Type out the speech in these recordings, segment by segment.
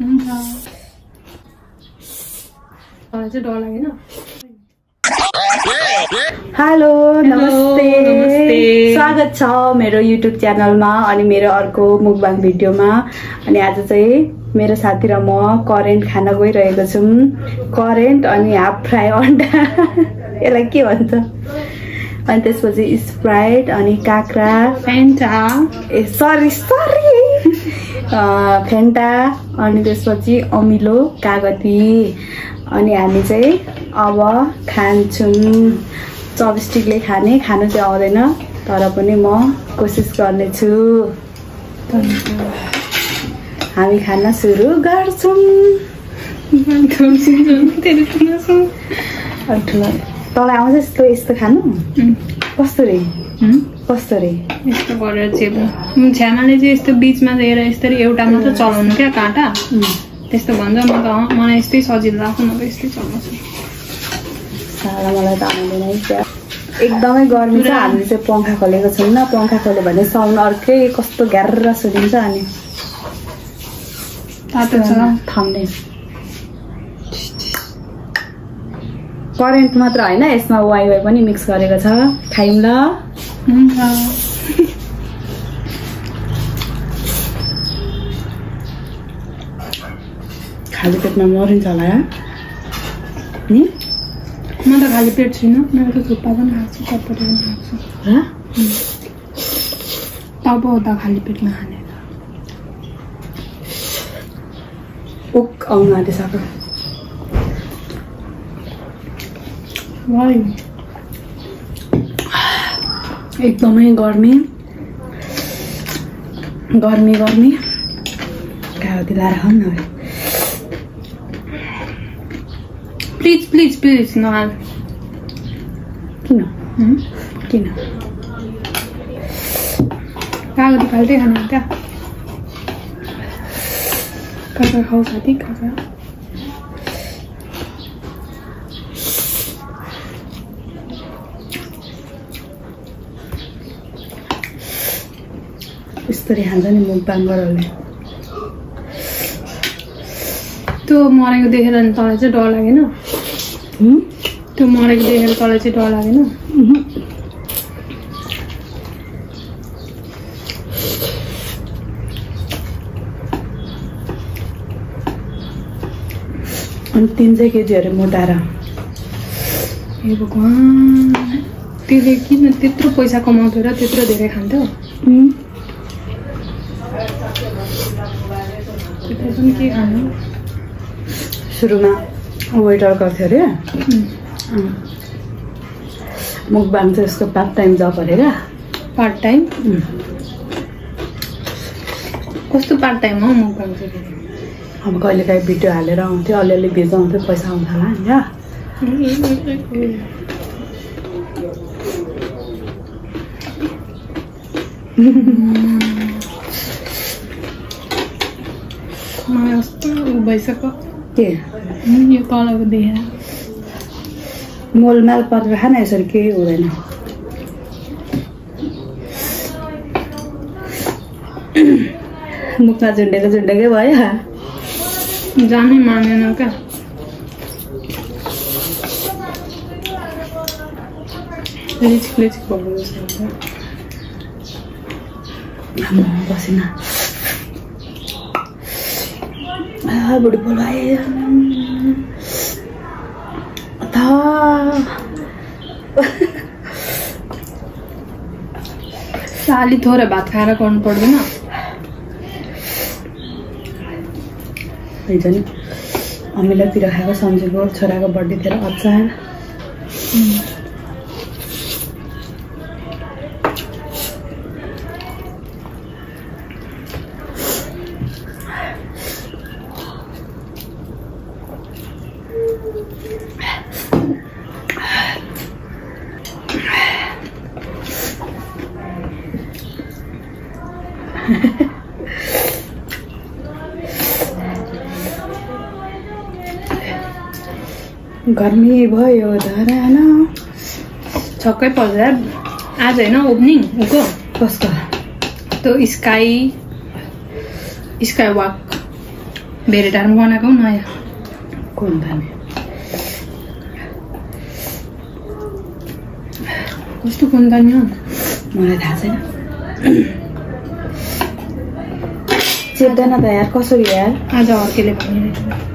Hello नमस्ते। स्वागत छ मेरो युट्युब च्यानलमा अनि मेरो अर्को मुखबाङ भिडियोमा। अनि आज चाहिँ मेरो साथी र म करेन्ट खान गइरहेको छौँ। करेन्ट अनि हाफ फ्राई अन्डा। यसलाई के भन्छ? अनि त्यसपछि स्प्राइट अनि काँक्रा। फेन्टा ए सरी सरी फेन्टा अनि त्यसपछि अमिलो कागती अनि हामी चाहिँ अब खान्छौँ। चपस्टिकले खाने खानु चाहिँ आउँदैन तर पनि म कोसिस गर्नेछु। हामी खान सुरु गर्छौँ। तँलाई आउँछ यस्तो यस्तो खानु। कस्तो रे? कस्तो रे यस्तो गरेर चेप्नु छ्यामाले चाहिँ यस्तो बिचमा लिएर यस्तरी एउटा मात्र चलाउनु क्या काँटा? त्यस्तो भन्छ म त मलाई यस्तै सजिलो लाग्छ म त यस्तै चलाउँछु। मलाई त आउँदैन क्या। एकदमै गर्मी छ हामीले चाहिँ पङ्खा खोलेको छैन पङ्खा खोल्यो भने साउन्ड अर्कै कस्तो ग्यार सुनिन्छ अनि। तातो छ। थाम्ने। करेन्ट मात्र होइन यसमा वाइवाई पनि मिक्स गरेको छ। खाइम ल हुन्छ। खाली पेटमा मरिन्छ होला? नि? म त खाली पेट छुइनँ। मेरो त थुक्पा पनि खाएको छु कपटी पनि खाएको छु? तब त खाली पेटमा खाने उक आउनु वाइ एकदमै गर्मी। गर्मी गर्मी। कागती लाएर खाउँ न। प्लिज प्लिज प्लिज नहाल। किन? किन? कागती फाल्टै खाने क्या काका खाऊ साथी काका यस्तरी खान्छ नि मुखबाङ गराउने त्यो मरेको देखेर नि तँलाई चाहिँ डर लागेन? त्यो मरेको देखेर तँलाई चाहिँ डर लागेन? अनि तिन चाहिँ केजी अरे मोटाएर हे भगवान् त्यसले किन त्यत्रो पैसा कमाउँथ्यो र त्यत्रो धेरै खान्थ्यो? के खानु सुरुमा वेटर गर्थ्यो अरे। उम्, मुखबाङ चाहिँ यसको पार्ट टाइम जब अरे क्या। पार्ट टाइम कस्तो पार्ट टाइम हो म काम चाहिँ? फेरि? अब कहिलेकाहीँ भिडियो हालेर आउँथ्यो अलिअलि भिज आउँथ्यो पैसा आउँछ होला नि क्या मलाई कस्तो उ भइसक्यो के? यो तलको देखेर मोलमाल परेर खान यसरी केही हुँदैन मुखमा झुन्डेको झुन्डेकै भयो। जानै मानेन क्या। लिचिक लिचिक भएको जस्तो हुन्छ आम्मा, पसिना बोलाए साली थोरै भात खाएर गर्नु पर्दैन। हिजो नि। अमिलातिर खाएको सन्जुको छोराको बर्थडेतिर अचार। गर्मी भयो धरान छक्कै पर्छ। यार आज होइन ओपनिङ। ऊको कसको त्यो स्काई स्काई वाक। भेरेटारमा बनाएको हौ नयाँ। कुन खाने कस्तो कुन्दानी हौ मलाई थाहा छैन। चेप्दैन त यार कसरी यार? आज अर्केले भनिरहेको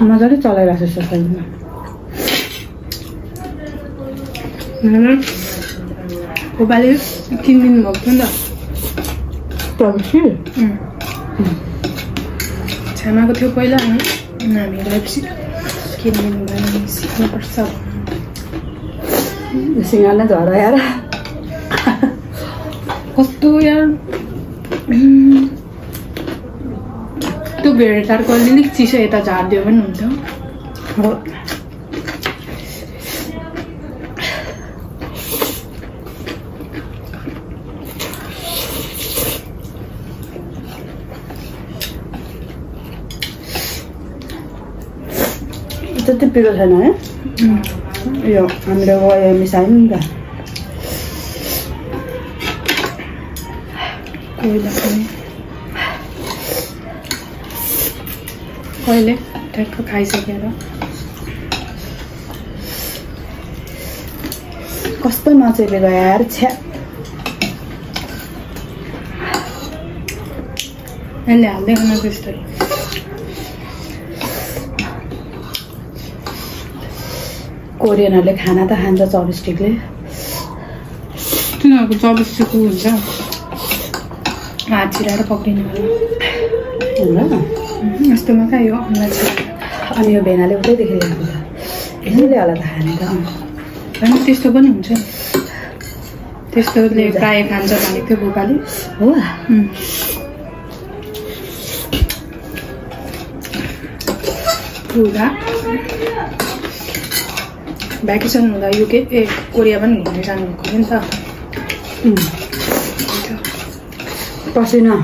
मजाले चलाइरहेको छ सोसाइटीमा फुपाले किनिदिनु भएको थियो नि त उम्. छामाको थियो पहिला हामी गएपछि किनिदिनु भयो सिक्नुपर्छ सिँगार नै झर यार कस्तो यार त्यो भेडेटारको अलिअलि चिसो यता झारिदियो पनि हुन्थ्यो। हो त्यति पिरो छैन है. यो हामीले गयो मिसायो नि त। कोइला पनि कहिले ट्याक्क खाइसकेर। कस्तो नचेपेको यार छ्या। यसले हाल्दै खान त्यस्तो कोरियनहरूले खाना त खान्छ चपस्टिकले तिनीहरूको चौबिसको हुन्छ। हात छिराएर पक्रिनु पर्यो होइन यस्तोमा कहाँ यो हामीलाई छिराएर अनि यो भेनाले उतैदेखि ल्याएको छ यसैले होला त खाने त। होइन त्यस्तो पनि हुन्छ त्यस्तोले प्रायः खान्छ भनेको थियो भोकाले हो. पुरा भ्याकेसन हुँदा युके ए कोरिया पनि घुम्नु जानुभएको थियो नि त पसिना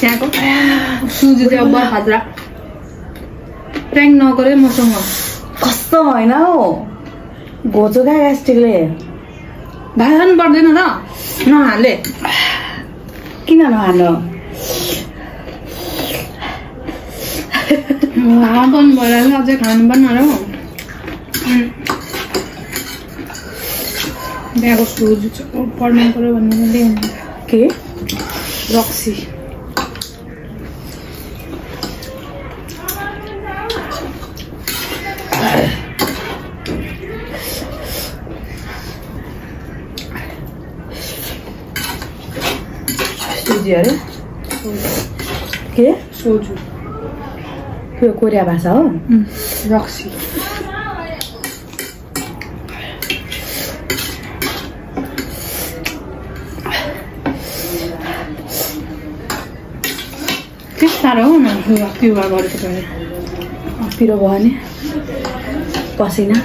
त्यहाँको सुजु चाहिँ अब खतरा प्र्याङ नगरे मसँग कस्तो होइन हौ? घोचो क्या ग्यास्ट्रिकले भाषा पनि पर्दैन र नहाले। किन नहाल्नु? हावा पनि भइरहेको अझै खानु पनि नरौ। बिहाको सुजु पढ्नु पऱ्यो भन्ने ल्याउनु के रक्सी सुजी अरे के सोजु त्यो कोरिया भाषा हो रक्सी के साह्रो हो न युवा युवा गरेको त पिरो भयो भने पसिना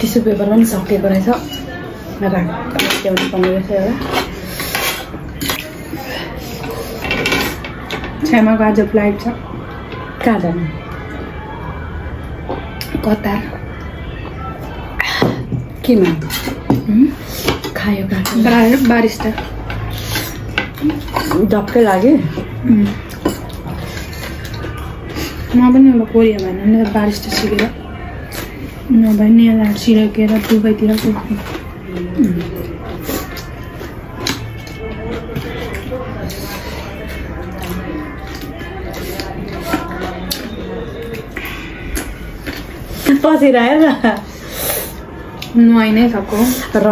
टिस्यु पेपर पनि सकिएको रहेछ राख ल्याउनु पर्ने रहेछ एउटा छ्यामाको आज फ्लाइट छ कहाँ जानु कतार केमा खायो कहाँ बार बारिस्टा डक्कै लाग्यो। म पनि अब कोरिया भएन भने त बारिस्टा सिकेर। नभए नि यसलाई सिराकेर दुबईतिर पुग्नु पसिरह्यो न नुहाइ नै सको र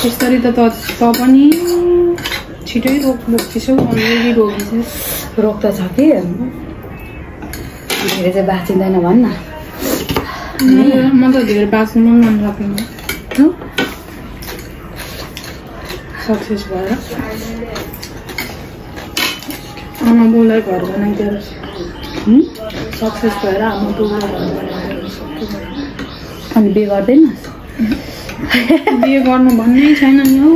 त्यसरी त त पनि छिटै रोग बोक्छौ अलरेडी रोगिछस् रोग त छ कि धेरै चाहिँ बाँचिँदैन भन् न म- त धेरै बाँच्नु पनि मन सकिनँ हौ? सक्सेस भएर आमा बाउलाई घर बनाइदिएर? सक्सेस भएर आमा बाउलाई घर बनाइदिएर अनि बिहे गर्दैनस् बिहे गर्नु भन्ने छैन नि हौ।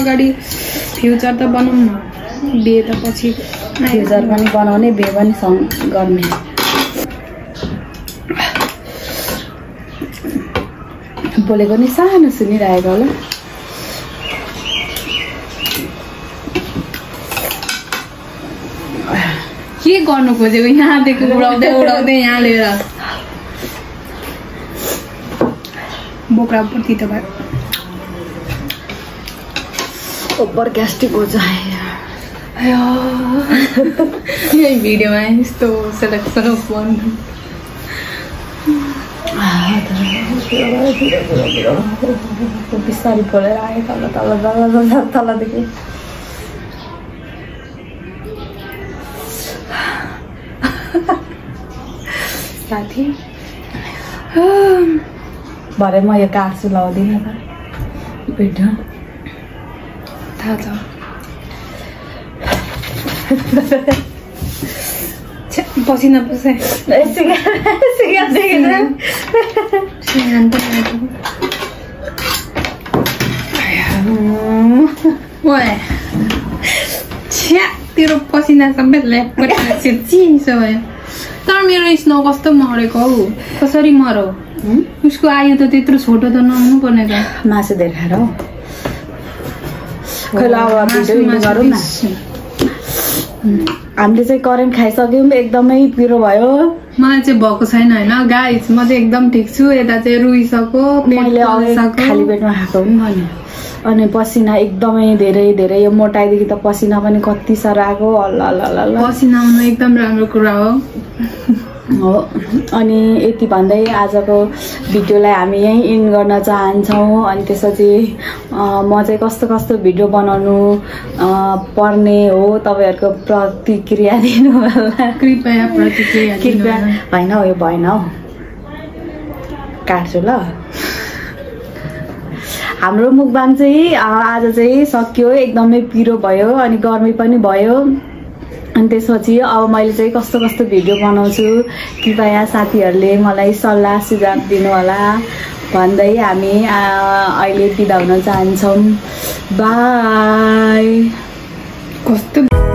अगाडि फ्युचर त बनाउँ न। बिहे त पछि फ्युचर पनि बनाउने बिहे पनि सँग गर्ने। बोलेको नि सानो सुनिरहेको होला। के गर्नु खोजेको? यहाँदेखि उडाउँदै उडाउँदै यहाँ लिएर। बोक्रा पर्ति त भयो ओपर ग्यास्ट्रिक हो यही भिडियोमा यस्तो सेलेक्सन बन्नु बिस्तारै बोलेर आयो तल तल तल तल तलदेखि भरे म यो काट्छु लाउँदिनँ त भिडियो थाहा छ पसिना पसे छ्या तेरो पसिना सबै ल्यापट चिसो भयो तर मेरो स्नो कस्तो मरेको हौ कसरी मरौ? उसको आयु त त्यत्रो छोटो त नहुनु पर्ने त। मासु धेरै खाएर हौ खै ल अब भिडियो इन्ड गरौँ न। हामीले चाहिँ करेन्ट खाइसक्यौँ एकदमै पिरो भयो। मलाई चाहिँ भएको छैन होइन। गाइस म चाहिँ एकदम ठिक छु। यता चाहिँ रुइसक्यो मैले। खाली पेटमा खाएको पनि भने अनि पसिना एकदमै धेरै धेरै। यो मोटाइदेखि त पसिना पनि कति साह्रो आएको हल्ला हल्ला हल्ला। पसिना आउनु एकदम राम्रो कुरा हो। हो। अनि यति भन्दै आजको भिडियोलाई हामी यहीँ इन्ड गर्न चाहन्छौँ। अनि त्यसपछि म चाहिँ कस्तो कस्तो भिडियो बनाउनु पर्ने हो तपाईँहरूको प्रतिक्रिया दिनु कृपया प्रतिक्रिया दिनु कृपया। होइन हौ यो भएन हौ। काट्छु ल। हाम्रो मुखबाङ चाहिँ आज चाहिँ सकियो एकदमै पिरो भयो अनि गर्मी पनि भयो। अनि त्यसपछि अब मैले चाहिँ कस्तो कस्तो भिडियो बनाउँछु कृपया साथीहरूले मलाई सल्लाह सुझाव दिनु होला भन्दै हामी अहिले बिदा हुन चाहन्छौँ। बाई। कस्तो